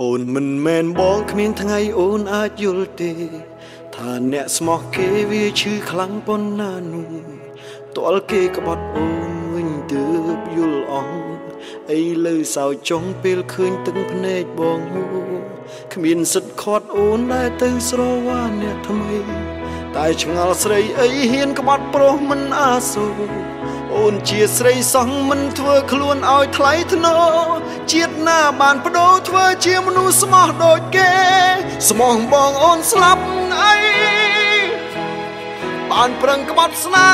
អូនមិនមែនបងគ្មានថ្ងៃអូនអាចយល់ទេ ថាអ្នកស្មោះគេវាឈឺខ្លាំងប៉ុណ្ណានោះតលគេក្បត់អូនវិញទើបយល់អងអីលើសៅចុងពេលឃើញទឹកភ្នែកបងហូគ្មានសិទ្ធខាត់អូនដែលទៅស្រវាអ្នកថ្មី តែឆ្ងល់ស្រីអីហ៊ានក្បត់ប្រុសមិនអាសូរ អូនជាស្រីសង្ឃមិនធ្វើខ្លួនឲ្យថ្លៃថ្នូរជាតិណាបានបដូរធ្វើជាមនុស្សស្មោះដូចគេ ស្មោះបងអូនស្លាប់អីបានប្រឹងក្បត់ស្នេ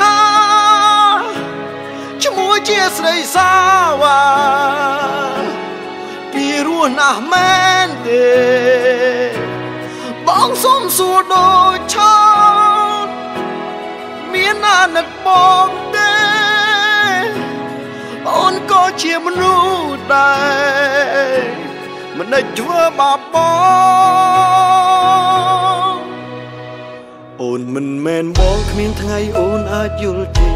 ហាជាមួយជាស្រីសាវ៉ាពីរស់ណាស់មែនទេបងសុំសួរដូចឆោ មិនដេចធ្វើបាបបងអូនមិនមែនបងគ្មានថ្ងៃអូនអាចយល់ទេ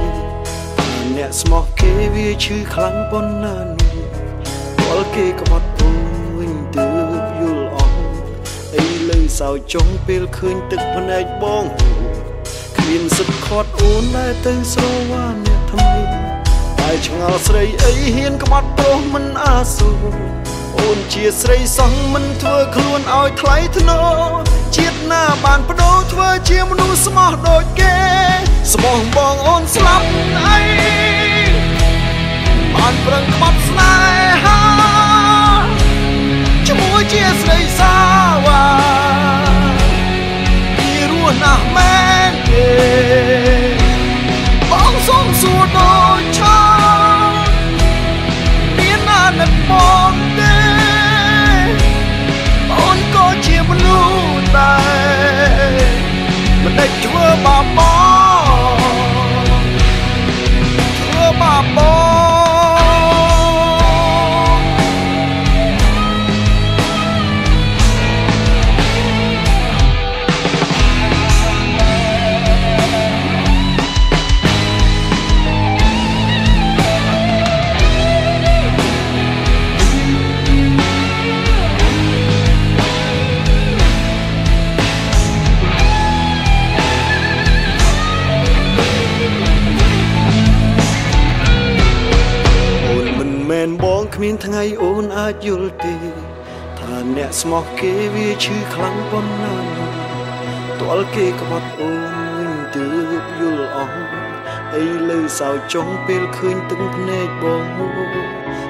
អ្នកស្មោះគេវាឈឺខ្លាំងប៉ុណ្ណានោះពលគេក្បត់អូនវិញទើបយល់អស់អីលើសៅចុងពេលឃើញទឹកភ្នែកបងគ្មានសិទ្ធខាត់អូនដែលទៅស្រវាអ្នកថ្មីតែឆ្ងល់ស្រីអីហ៊ានក្បត់ប្រុសមិនអាសូរ អូនជាស្រីសង្ឃមិនធ្វើខ្លួនឲ្យថ្លៃថ្នូរជាតិណាបានបដូរធ្វើជាមនុស្សស្មោះដូចគេស្មោះបងអូនស្លាប់អីបានប្រឹងក្បត់ស្នេហា មានថ្ងៃអូនអាចយល់ទេ ថាអ្នកស្មោះគេវាឈឺខ្លាំងប៉ុណ្ណានោះតលគេក្បត់អូនវិញទើបយល់អស់អីលើសៅចុងពេលឃើញទឹកភ្នែកបងហូ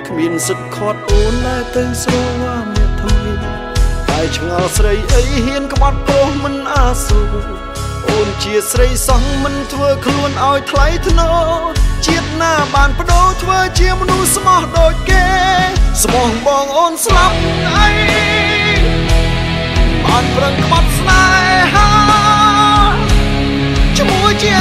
គ្មានសិទ្ធខាត់អូនដែលទៅស្រវាអ្នកថ្មីតែឆ្ងល់ស្រីអីហ៊ានក្បត់ប្រុសមិនអាសូរអូនជាស្រីសង្ឃមិនធ្វើខ្លួនឲ្យថ្លៃថ្នូរជាតិណាបានបដូរ ធ្វើជាមនុស្សស្មោះដូចគេស្មោះបងអូនស្លាប់អីបានប្រឹងក្បត់ស្នេហាជាមួយជា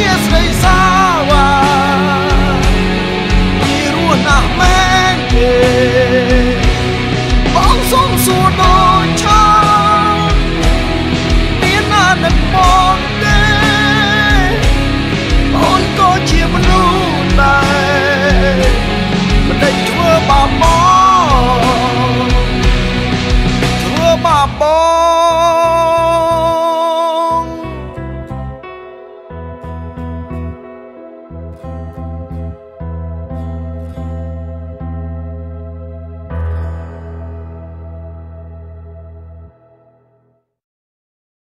ជាស្រីសាវ៉ាពីរស់ណាស់មែនទេបងសុំសួរដូចឆោមានណានឹកបងទេបងក៏ជាមនុស្សដែរមិនដេចធ្វើបាបមកធ្វើបាបបង